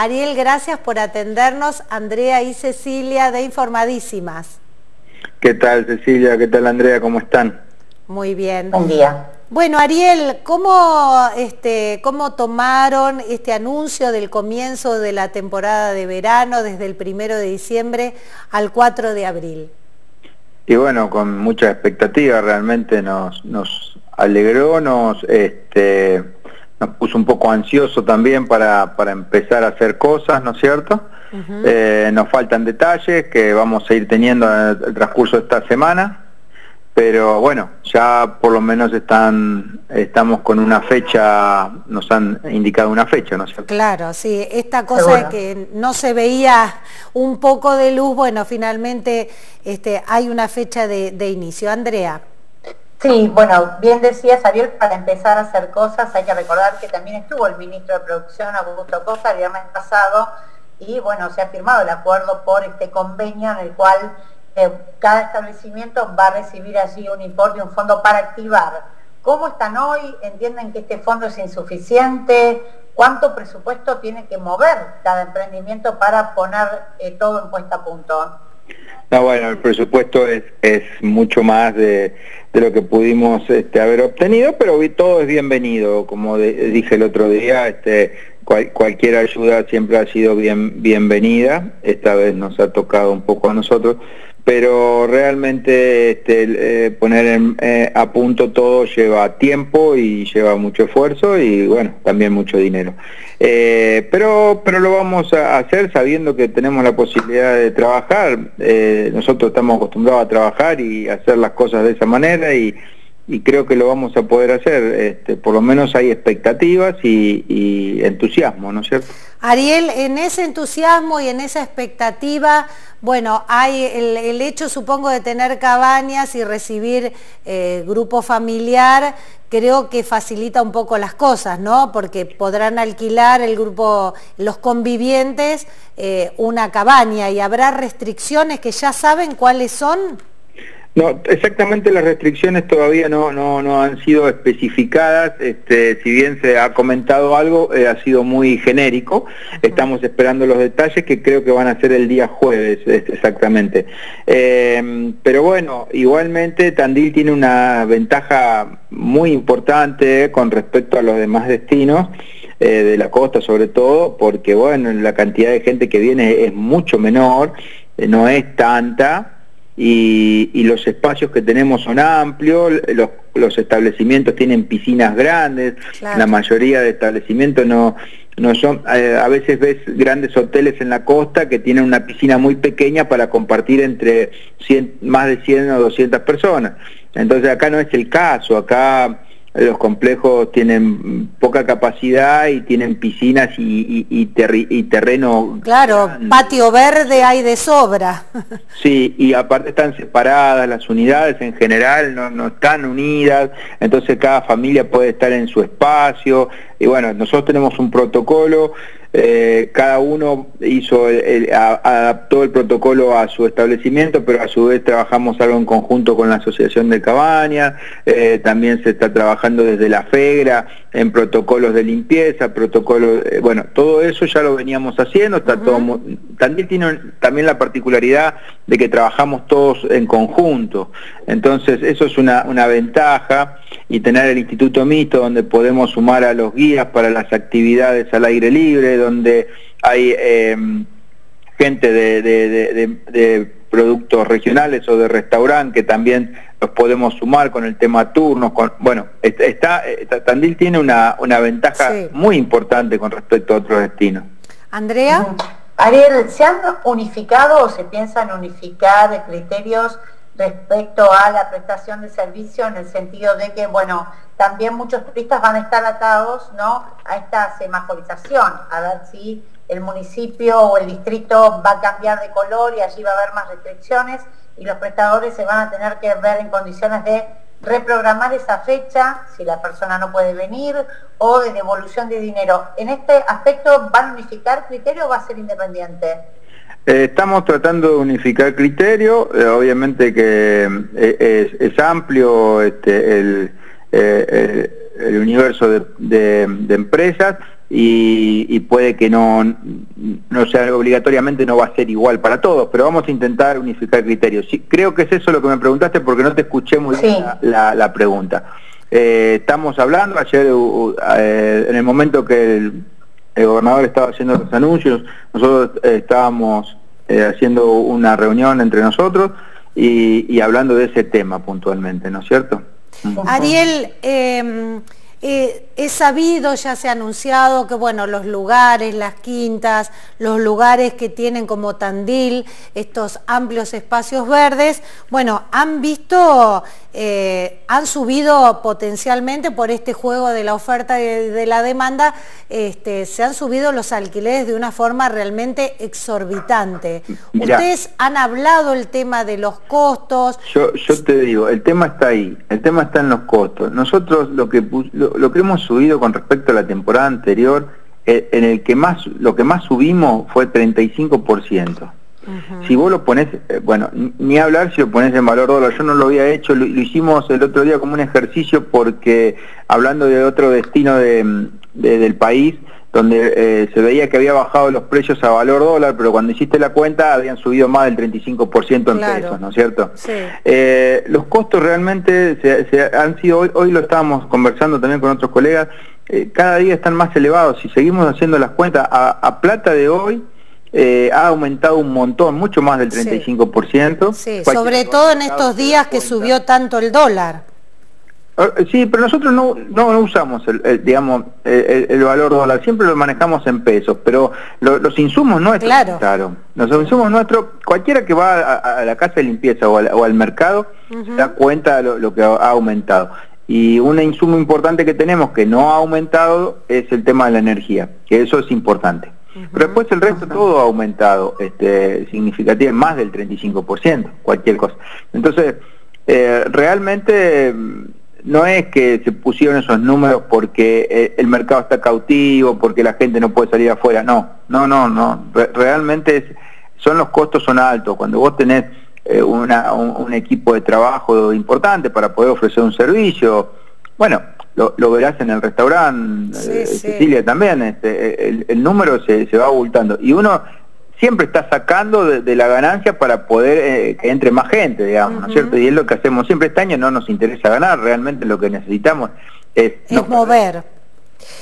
Ariel, gracias por atendernos. Andrea y Cecilia de Informadísimas. ¿Qué tal Cecilia? ¿Qué tal Andrea? ¿Cómo están? Muy bien. Buen día. Bueno, Ariel, ¿cómo, este, ¿cómo tomaron este anuncio del comienzo de la temporada de verano desde el primero de diciembre al 4 de abril? Y bueno, con mucha expectativa, realmente nos, nos alegró, nos, este, nos puso un poco ansioso también para, para empezar a hacer cosas, ¿no es cierto? Eh, nos faltan detalles que vamos a ir teniendo en el transcurso de esta semana pero bueno, ya por lo menos están, estamos con una fecha, nos han indicado una fecha, ¿no es cierto? Claro, sí, esta cosa de que no se veía un poco de luz, bueno, finalmente este, hay una fecha de, inicio. Andrea. Sí, bueno, bien decías, Ariel, para empezar a hacer cosas hay que recordar que también estuvo el ministro de Producción, Augusto Costa, el viernes pasado, y bueno, se ha firmado el acuerdo por este convenio en el cual cada establecimiento va a recibir allí un importe, un fondo para activar. ¿Cómo están hoy? ¿Entienden que este fondo es insuficiente? ¿Cuánto presupuesto tiene que mover cada emprendimiento para poner eh, todo en puesta a punto? No, bueno, el presupuesto es, mucho más de, lo que pudimos este, haber obtenido, pero todo es bienvenido, como dije el otro día, este, cualquier ayuda siempre ha sido bien, bienvenida, esta vez nos ha tocado un poco a nosotros, pero realmente este, eh, poner eh, a punto todo lleva tiempo y lleva mucho esfuerzo y bueno, también mucho dinero. Eh, pero, pero lo vamos a hacer sabiendo que tenemos la posibilidad de trabajar. nosotros estamos acostumbrados a trabajar y hacer las cosas de esa manera y, creo que lo vamos a poder hacer. Este, por lo menos hay expectativas y entusiasmo, ¿no es cierto? Ariel, en ese entusiasmo y en esa expectativa, bueno, hay el, hecho, supongo, de tener cabañas y recibir eh, grupo familiar, creo que facilita un poco las cosas, ¿no? Porque podrán alquilar el grupo, los convivientes, eh, una cabaña y habrá restricciones que ya saben cuáles son. No, exactamente las restricciones todavía no, no, han sido especificadas, este, si bien se ha comentado algo, eh, ha sido muy genérico, estamos esperando los detalles que creo que van a ser el día jueves este, exactamente. Eh, pero bueno, igualmente Tandil tiene una ventaja muy importante con respecto a los demás destinos, eh, de la costa sobre todo, porque bueno, la cantidad de gente que viene es mucho menor, no es tanta, y, los espacios que tenemos son amplios, los, establecimientos tienen piscinas grandes, la mayoría de establecimientos no, no son, eh, a veces ves grandes hoteles en la costa que tienen una piscina muy pequeña para compartir entre más de 100 o 200 personas. Entonces acá no es el caso, acá los complejos tienen poca capacidad y tienen piscinas y, terreno... Claro, patio verde hay de sobra. Sí, y aparte están separadas, las unidades en general no, no están unidas, entonces cada familia puede estar en su espacio, y bueno, nosotros tenemos un protocolo eh, cada uno hizo adaptó el protocolo a su establecimiento, pero a su vez trabajamos algo en conjunto con la Asociación de Cabañas, eh, también se está trabajando desde la FEGRA en protocolos de limpieza, protocolos, eh, bueno, todo eso ya lo veníamos haciendo, está todo, también tiene también la particularidad de que trabajamos todos en conjunto, entonces eso es una, una ventaja y tener el Instituto Mixto donde podemos sumar a los guías para las actividades al aire libre, donde hay em, gente de, productos regionales o de restaurante que también los podemos sumar con el tema turnos. Con, bueno, está, Tandil tiene una, una ventaja muy importante con respecto a otros destinos. Andrea. Ariel, ¿se han unificado o se piensan unificar criterios respecto a la prestación de servicio en el sentido de que, bueno, también muchos turistas van a estar atados ¿no? a esta semaforización, a ver si el municipio o el distrito va a cambiar de color y allí va a haber más restricciones y los prestadores se van a tener que ver en condiciones de reprogramar esa fecha si la persona no puede venir o de devolución de dinero. ¿En este aspecto van a unificar criterio o va a ser independiente? Eh, estamos tratando de unificar criterio, eh, obviamente que eh, es, amplio este, el, universo de, empresas, y, puede que no, no sea obligatoriamente no va a ser igual para todos, pero vamos a intentar unificar criterios. Sí, creo que es eso lo que me preguntaste porque no te escuché muy bien la, pregunta. Eh, estamos hablando, ayer en el momento que el, gobernador estaba haciendo los anuncios, nosotros eh, estábamos haciendo una reunión entre nosotros y, hablando de ese tema puntualmente, ¿no es cierto? Ariel, em, eh, he sabido, ya se ha anunciado que bueno, los lugares, las quintas, los lugares que tienen como Tandil estos amplios espacios verdes, bueno, han visto, eh, han subido potencialmente por este juego de la oferta y de, la demanda, este, se han subido los alquileres de una forma realmente exorbitante. Ustedes han hablado el tema de los costos. Yo, yo te digo, el tema está ahí, el tema está en los costos. Nosotros lo que lo, que hemos subido con respecto a la temporada anterior, eh, en el que más, lo que más subimos fue 35%. Si vos lo pones, eh, bueno, ni hablar si lo pones en valor dólar, yo no lo había hecho, lo, hicimos el otro día como un ejercicio porque hablando de otro destino del país, donde eh, se veía que había bajado los precios a valor dólar, pero cuando hiciste la cuenta habían subido más del 35% en pesos, ¿no es cierto? Eh, los costos realmente se, han sido, hoy, hoy lo estábamos conversando también con otros colegas, eh, cada día están más elevados. Si seguimos haciendo las cuentas, a, plata de hoy, ha aumentado un montón, mucho más del 35%. Sí, sobre todo en estos días que subió tanto el dólar. Ah, sí, pero nosotros no, no, usamos el, digamos el, valor dólar, siempre lo manejamos en pesos, pero los insumos nuestros, claro. los insumos nuestros, cualquiera que va a, la casa de limpieza o al, mercado se da cuenta de lo, que ha aumentado. Y un insumo importante que tenemos que no ha aumentado es el tema de la energía, que eso es importante. Pero después el resto todo ha aumentado este, significativamente, más del 35%, cualquier cosa. Entonces, eh, realmente no es que se pusieron esos números porque eh, el mercado está cautivo, porque la gente no puede salir afuera, no, no, no, no, realmente son los costos son altos, cuando vos tenés eh, un, equipo de trabajo importante para poder ofrecer un servicio, bueno, lo, verás en el restaurante, eh, Cecilia también, este, el, número se, se va abultando. Y uno siempre está sacando de, la ganancia para poder eh, que entre más gente, digamos, ¿no es cierto? Y es lo que hacemos siempre este año, no nos interesa ganar, realmente lo que necesitamos es... mover.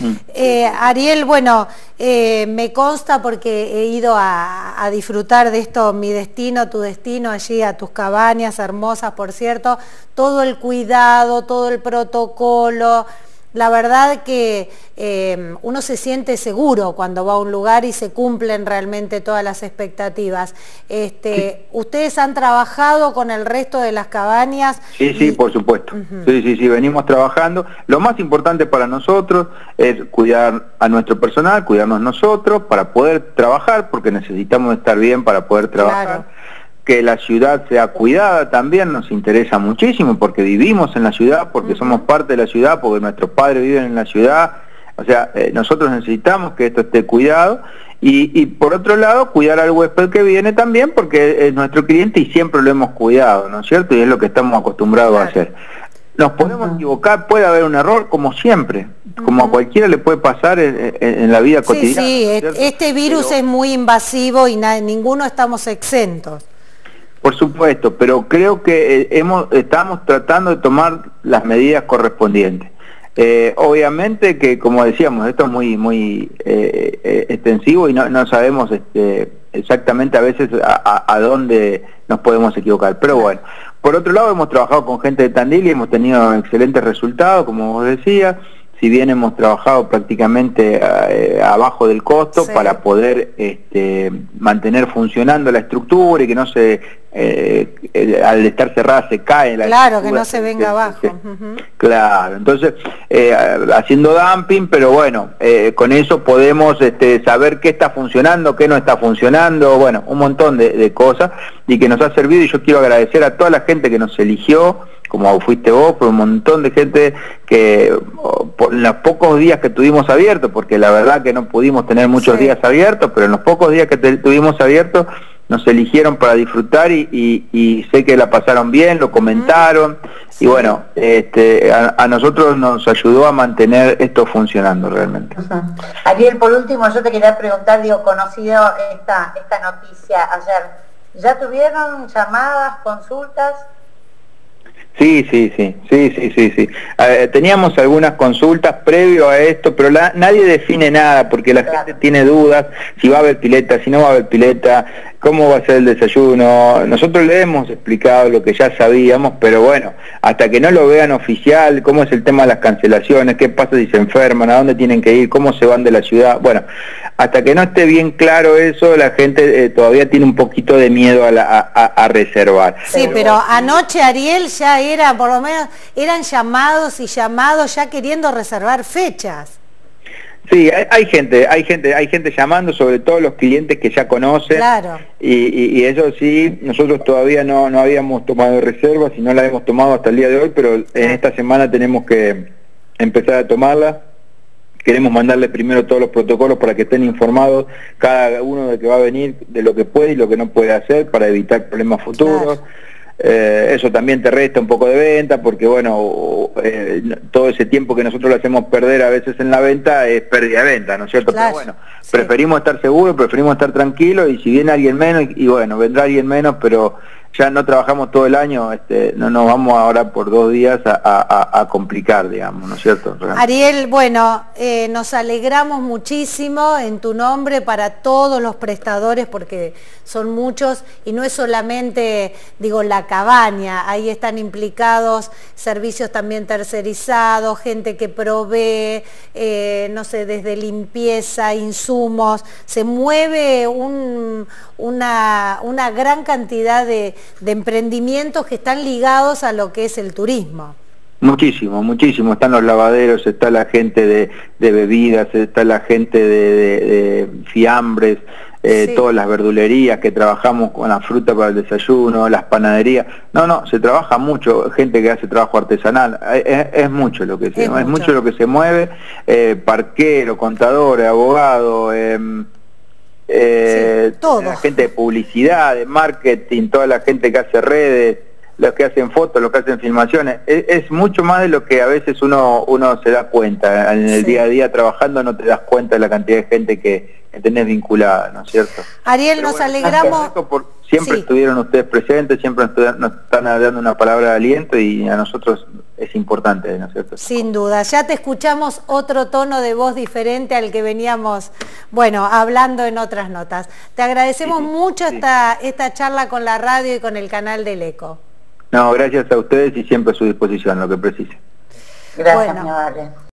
Mm. Eh, Ariel, bueno, eh, me consta porque he ido a, a, disfrutar de esto, mi destino, tu destino, allí a tus cabañas hermosas, por cierto, todo el cuidado, todo el protocolo, la verdad que eh, uno se siente seguro cuando va a un lugar y se cumplen realmente todas las expectativas. Este, ¿Ustedes han trabajado con el resto de las cabañas? Sí, sí, por supuesto. Sí, sí, sí, venimos trabajando. Lo más importante para nosotros es cuidar a nuestro personal, cuidarnos nosotros para poder trabajar, porque necesitamos estar bien para poder trabajar que la ciudad sea cuidada también nos interesa muchísimo porque vivimos en la ciudad, porque somos parte de la ciudad, porque nuestros padres viven en la ciudad. O sea, eh, nosotros necesitamos que esto esté cuidado y, por otro lado cuidar al huésped que viene también porque es nuestro cliente y siempre lo hemos cuidado, ¿no es cierto? Y es lo que estamos acostumbrados a hacer. Nos podemos equivocar, puede haber un error como siempre, como a cualquiera le puede pasar en, la vida cotidiana. Sí, sí, este virus es muy invasivo y ninguno estamos exentos. Por supuesto, pero creo que eh, hemos, estamos tratando de tomar las medidas correspondientes. Eh, obviamente que, como decíamos, esto es muy muy eh, extensivo y no, sabemos este, exactamente a veces a, dónde nos podemos equivocar. Pero bueno, por otro lado hemos trabajado con gente de Tandil y hemos tenido excelentes resultados, como vos decías si bien hemos trabajado prácticamente eh, abajo del costo para poder este, mantener funcionando la estructura y que no se, eh, al estar cerrada se cae la Claro, que no se venga abajo. Claro, entonces eh, haciendo dumping, pero bueno, con eso podemos este, saber qué está funcionando, qué no está funcionando, bueno, un montón de, de cosas y que nos ha servido y yo quiero agradecer a toda la gente que nos eligió como fuiste vos, por un montón de gente que por los pocos días que tuvimos abiertos, porque la verdad que no pudimos tener muchos días abiertos, pero en los pocos días que tuvimos abiertos, nos eligieron para disfrutar y, sé que la pasaron bien, lo comentaron y bueno, este, a, nosotros nos ayudó a mantener esto funcionando realmente. Ariel, por último, yo te quería preguntar, digo, conocido esta, esta noticia ayer, ¿ya tuvieron llamadas, consultas? Sí, sí, sí, sí, sí, sí, sí. teníamos algunas consultas previo a esto, pero nadie define nada porque la gente tiene dudas si va a haber pileta, si no va a haber pileta, cómo va a ser el desayuno. Nosotros le hemos explicado lo que ya sabíamos, pero bueno, hasta que no lo vean oficial, cómo es el tema de las cancelaciones, qué pasa si se enferman, a dónde tienen que ir, cómo se van de la ciudad. Bueno, hasta que no esté bien claro eso, la gente eh, todavía tiene un poquito de miedo a, reservar. Sí, pero anoche Ariel ya era, por lo menos, eran llamados y llamados ya queriendo reservar fechas. Sí, hay, gente, hay gente, hay gente llamando, sobre todo los clientes que ya conocen. Claro. Y, y, eso sí, nosotros todavía no, no habíamos tomado reservas y no la hemos tomado hasta el día de hoy, pero en esta semana tenemos que empezar a tomarla queremos mandarle primero todos los protocolos para que estén informados cada uno de que va a venir, de lo que puede y lo que no puede hacer para evitar problemas futuros. Eh, eso también te resta un poco de venta porque bueno, eh, todo ese tiempo que nosotros le hacemos perder a veces en la venta es pérdida de venta, ¿no es cierto? Pero bueno, preferimos estar seguros, preferimos estar tranquilos y si viene alguien menos, y bueno, vendrá alguien menos, pero ya no trabajamos todo el año, este, no nos vamos ahora por dos días a, complicar, digamos, ¿no es cierto? Ariel, bueno, eh, nos alegramos muchísimo en tu nombre para todos los prestadores, porque son muchos, y no es solamente, digo, la cabaña, ahí están implicados servicios también tercerizados, gente que provee, eh, no sé, desde limpieza, insumos, se mueve una, una gran cantidad de de emprendimientos que están ligados a lo que es el turismo. Muchísimo, muchísimo. Están los lavaderos, está la gente de, bebidas, está la gente de, fiambres, eh, todas las verdulerías que trabajamos con la fruta para el desayuno, las panaderías. No, no, se trabaja mucho, gente que hace trabajo artesanal. Eh, es, mucho lo que se, es, mucho. lo que se mueve. Eh, parquero, contador, abogado. Em, eh, la gente de publicidad, de marketing, toda la gente que hace redes, los que hacen fotos, los que hacen filmaciones, es, mucho más de lo que a veces uno, uno se da cuenta. En el día a día trabajando no te das cuenta de la cantidad de gente que, tenés vinculada, ¿no es cierto? Ariel, nos alegramos... siempre estuvieron ustedes presentes, siempre nos están dando una palabra de aliento y a nosotros es importante, ¿no es cierto? Sin duda, ya te escuchamos otro tono de voz diferente al que veníamos, bueno, hablando en otras notas. Te agradecemos mucho Esta, esta charla con la radio y con el canal del ECO. No, gracias a ustedes y siempre a su disposición, lo que precise. Gracias,